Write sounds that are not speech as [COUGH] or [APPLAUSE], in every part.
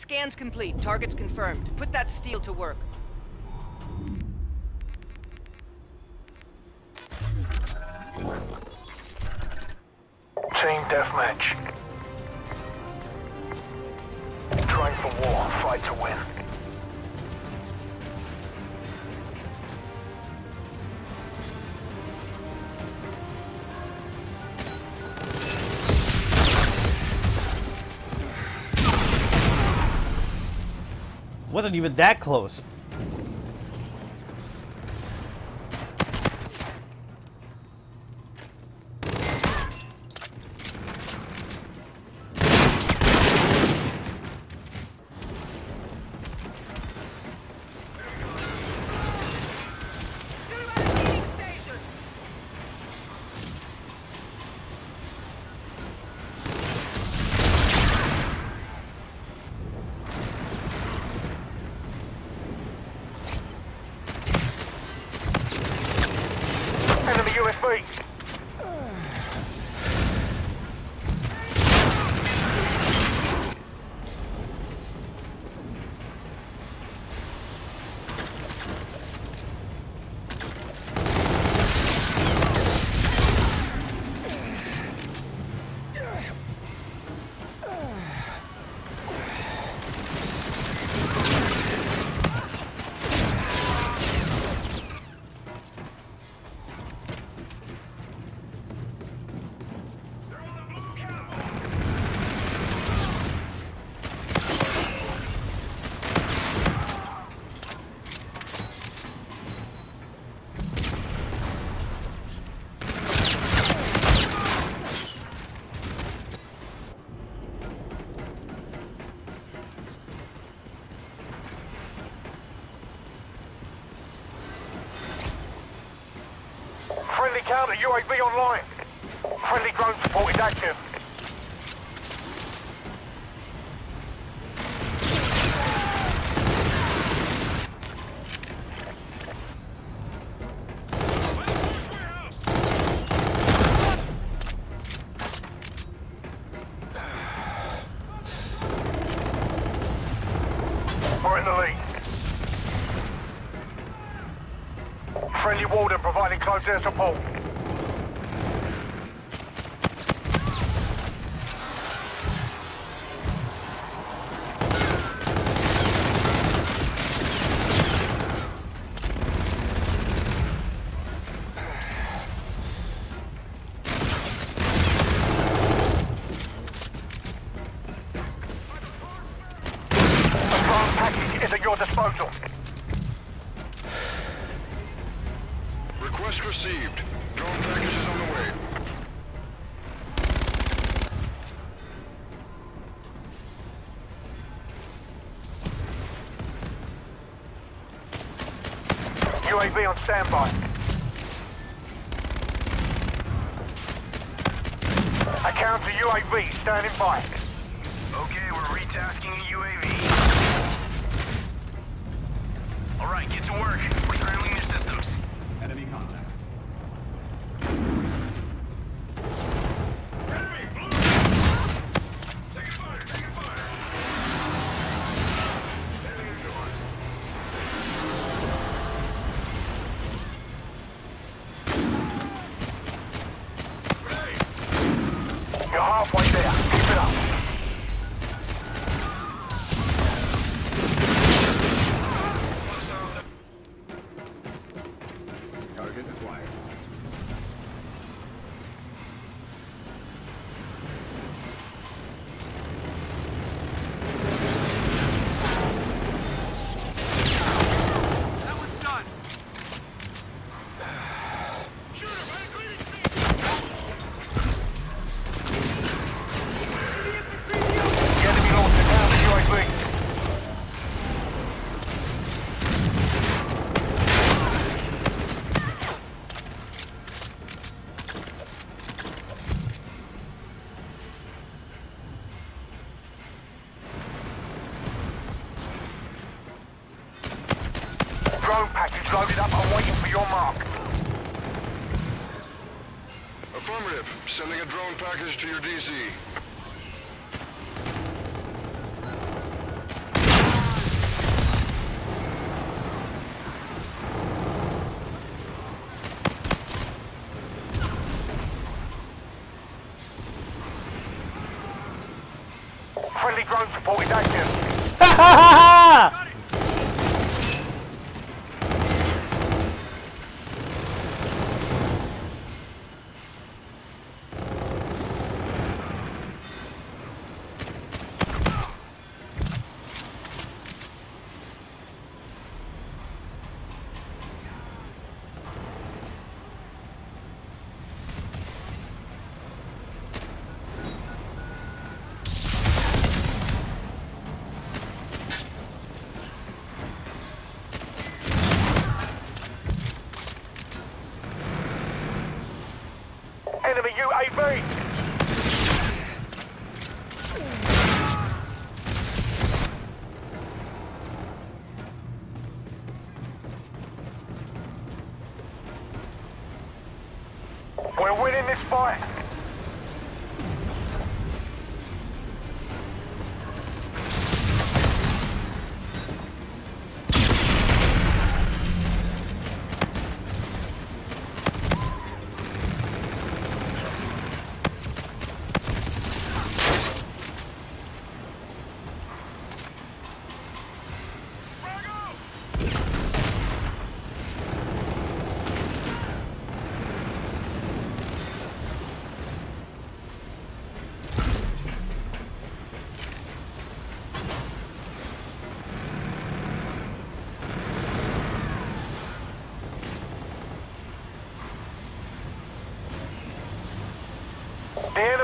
Scans complete. Targets confirmed. Put that steel to work. Team deathmatch. Train for war, fight to win. Wasn't even that close. Counter UAV online. Friendly drone support is active. In the lead. Friendly warden providing close air support. UAV on standby. A counter UAV standing by. Okay, we're retasking a UAV. All right, get to work. We're scrambling their systems. Enemy contact. Drone package loaded up and waiting for your mark. Affirmative. Sending a drone package to your DC. Enemy UAV. We're winning this fight.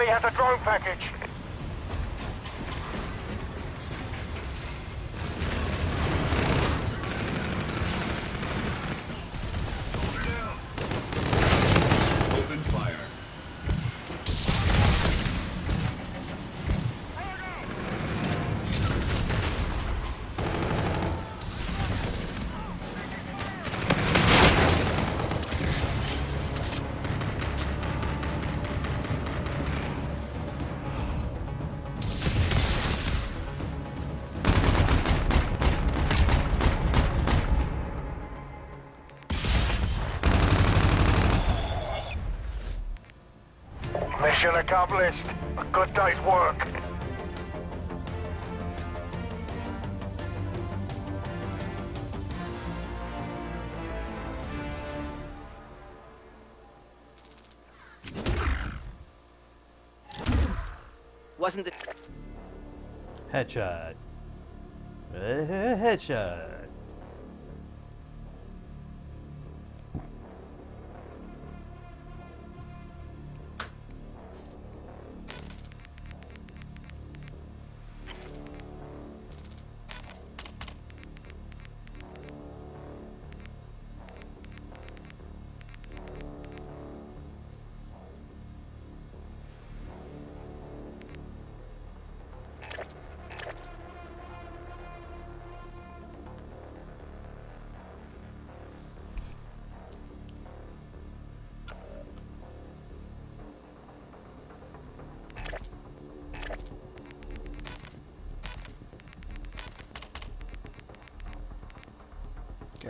Enemy has a drone package. Mission accomplished. A good day's work. Wasn't it? Headshot. Uh, [LAUGHS] Headshot.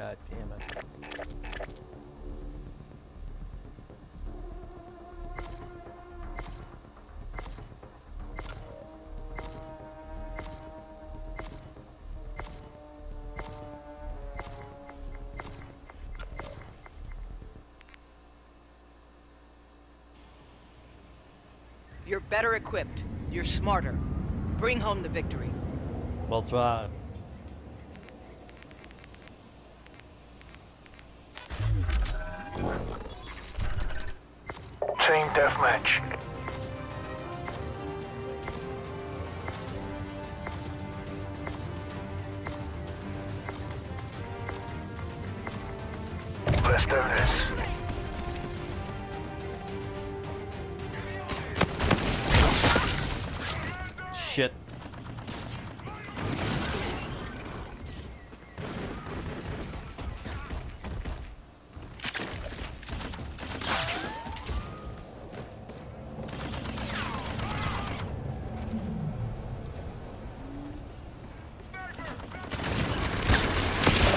God damn it. You're better equipped. You're smarter. Bring home the victory. Well tried. Team deathmatch. Let's do this. Shit.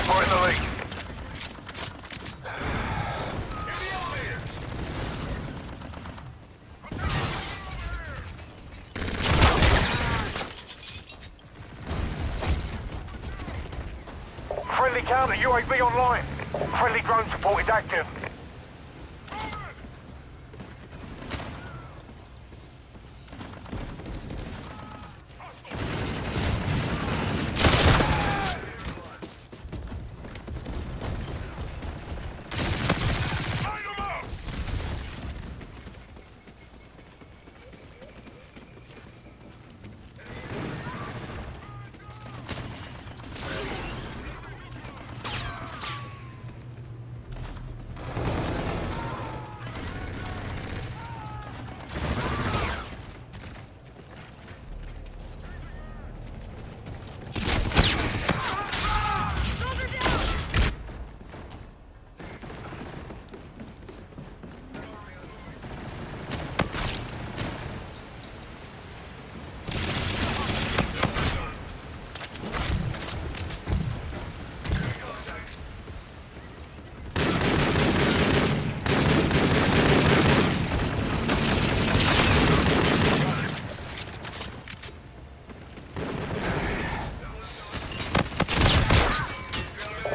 We're in the lead. Friendly counter UAV online. Friendly drone support is active.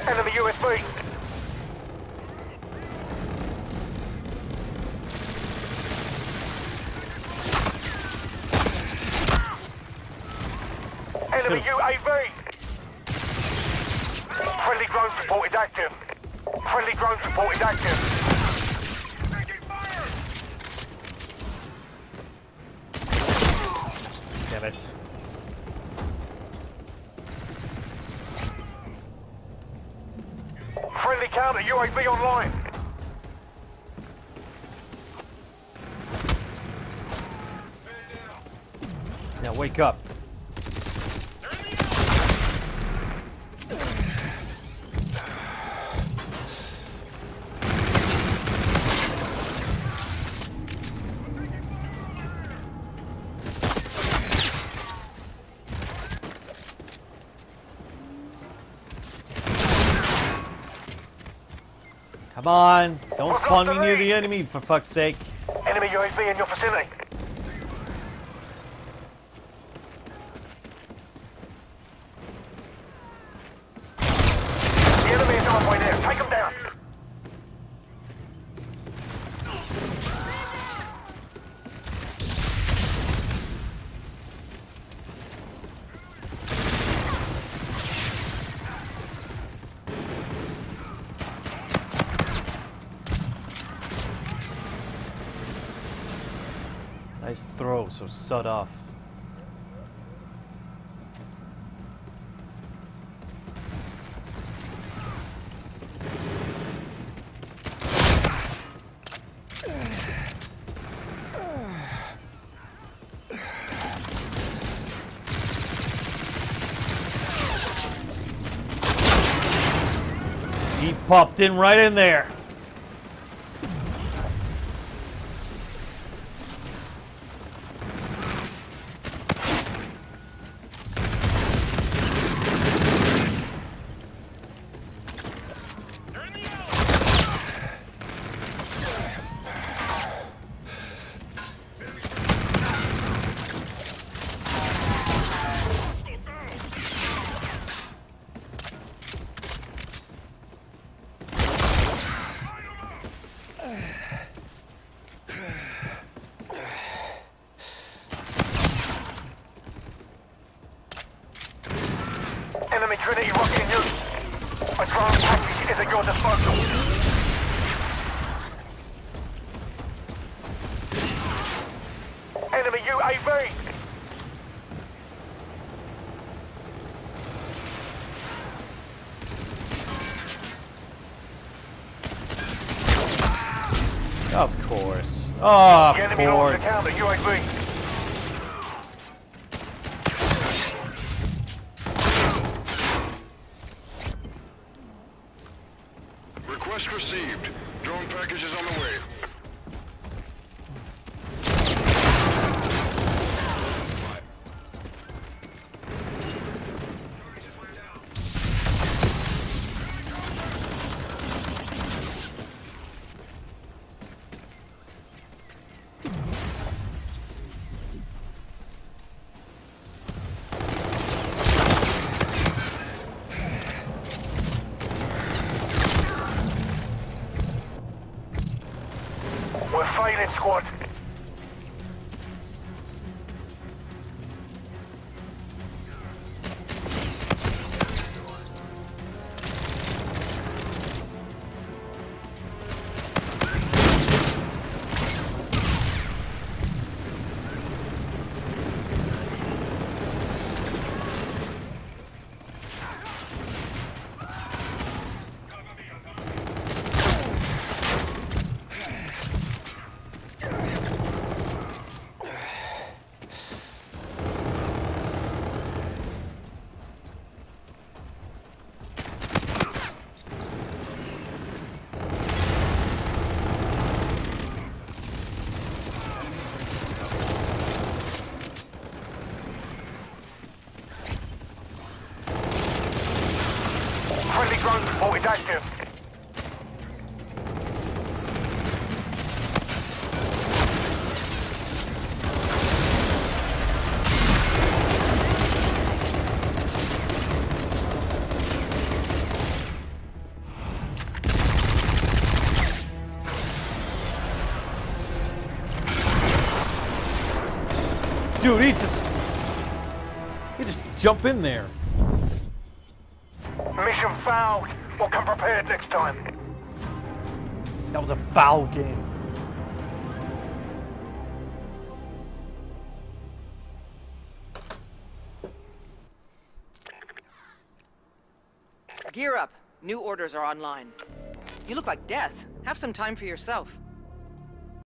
Enemy UAV. Enemy UAV. Friendly drone support is active. Friendly drone support is active. Damn it. Friendly counter UAV online. Now wake up. Come on! Don't spawn me near the enemy for fuck's sake! Enemy UAV in your vicinity. The enemy is on way there. Take them down. Nice throw, so sud off. He popped in right in there. Enemy Trinity rocket in use. A drone package is at your disposal. Enemy UAV. Of course. Oh, The enemy a course. counter UAV. Dude, he just... He just jump in there. Mission failed. We'll come prepared next time. That was a foul game. Gear up. New orders are online. You look like death. Have some time for yourself.